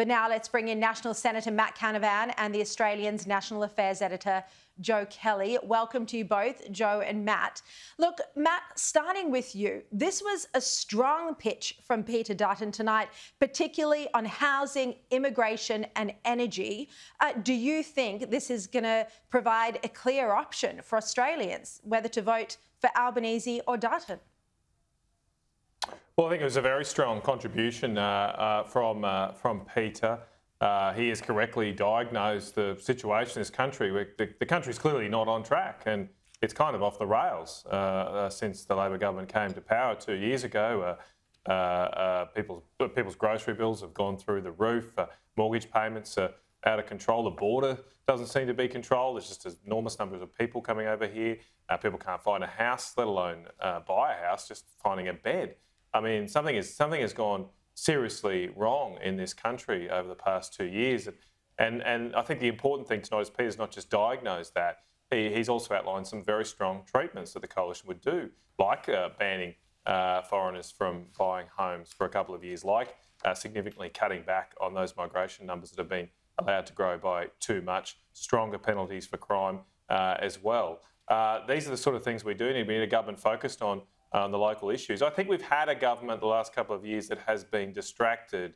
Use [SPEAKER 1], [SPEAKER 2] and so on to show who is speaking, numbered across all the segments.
[SPEAKER 1] But now let's bring in National Senator Matt Canavan and the Australian's National Affairs Editor Joe Kelly. Welcome to you both, Joe and Matt. Look, Matt, starting with you, this was a strong pitch from Peter Dutton tonight, particularly on housing, immigration, and energy. Uh, do you think this is going to provide a clear option for Australians whether to vote for Albanese or Dutton?
[SPEAKER 2] Well, I think it was a very strong contribution uh, uh, from uh, from Peter. Uh, he has correctly diagnosed the situation in this country. The, the country's clearly not on track, and it's kind of off the rails uh, uh, since the Labor government came to power two years ago. people's people's grocery bills have gone through the roof. mortgage payments are out of control. The border doesn't seem to be controlled. There's just enormous numbers of people coming over here. people can't find a house, let alone buy a house. Just finding a bed. I mean, something is something has gone seriously wrong in this country over the past two years, and and I think the important thing to note is Peter's not just diagnosed that. He, he's also outlined some very strong treatments that the coalition would do, like uh, banning uh, foreigners from buying homes for a couple of years, like uh, significantly cutting back on those migration numbers that have been allowed to grow by too much, stronger penalties for crime uh, as well. Uh, these are the sort of things we do need. We need a government focused on on the local issues. I think we've had a government the last couple of years that has been distracted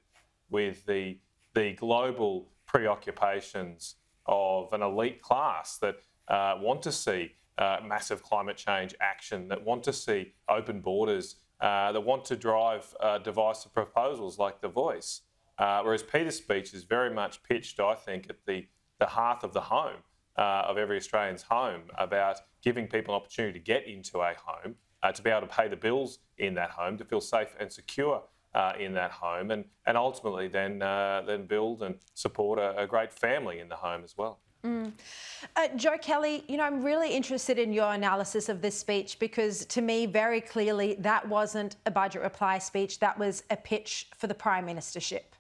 [SPEAKER 2] with the, the global preoccupations of an elite class that uh, want to see uh, massive climate change action, that want to see open borders, uh, that want to drive uh, divisive proposals like the voice. Uh, whereas Peter's speech is very much pitched, I think, at the, the hearth of the home uh, of every Australian's home about giving people an opportunity to get into a home uh, to be able to pay the bills in that home, to feel safe and secure uh, in that home, and, and ultimately then, uh, then build and support a, a, great family in the home as well.
[SPEAKER 1] Mm. Uh, Joe Kelly, you know, I'm really interested in your analysis of this speech because to me, very clearly, that wasn't a budget reply speech, that was a pitch for the Prime Ministership.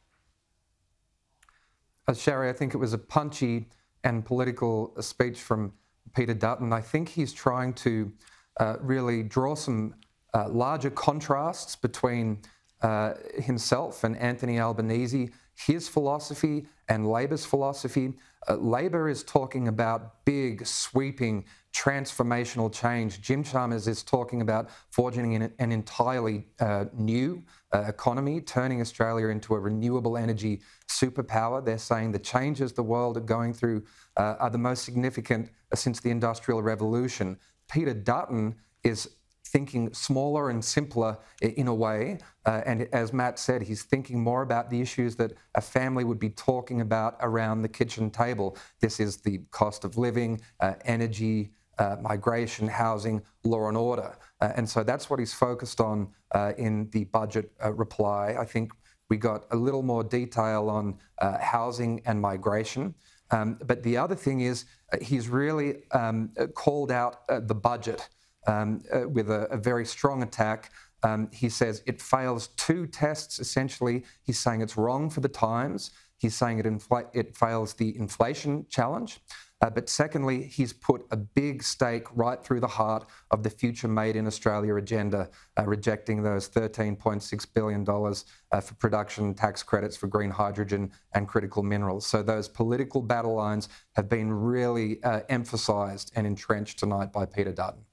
[SPEAKER 3] Uh, Sharri, I think it was a punchy and political speech from Peter Dutton. I think he's trying to uh, really draw some uh, larger contrasts between uh, himself and Anthony Albanese, his philosophy and Labor's philosophy. Uh, Labor is talking about big, sweeping, transformational change. Jim Chalmers is talking about forging an, an entirely uh, new economy, turning Australia into a renewable energy superpower. They're saying the changes the world are going through are the most significant since the Industrial Revolution. Peter Dutton is thinking smaller and simpler in a way. Uh, and as Matt said, he's thinking more about the issues that a family would be talking about around the kitchen table. This is the cost of living, uh, energy, uh, migration, housing, law and order. Uh, and so that's what he's focused on uh, in the budget uh, reply. I think we got a little more detail on housing and migration. Um, but the other thing is, uh, he's really um, uh, called out uh, the budget um, uh, with a, a, very strong attack. Um, he says it fails two tests, essentially. He's saying it's wrong for the Times. He's saying it, it fails the inflation challenge. Uh, but secondly, he's put a big stake right through the heart of the Future Made in Australia agenda, uh, rejecting those $13.6 billion uh, for production tax credits for green hydrogen and critical minerals. So those political battle lines have been really uh, emphasised and entrenched tonight by Peter Dutton.